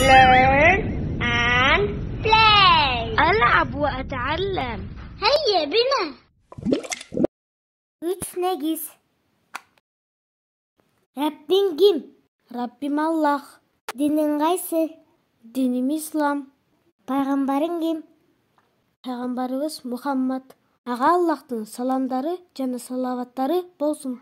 learn and play ألعب وأتعلم هيا بنا Üç negiz Rabbin kim? Rabbim Allah. Dinin qaysı? Dinim İslam. Пайғамбарың кім? пайғамбарыбыз Мұхаммад. Аға Аллахтың саламдары және салаваттары болсын.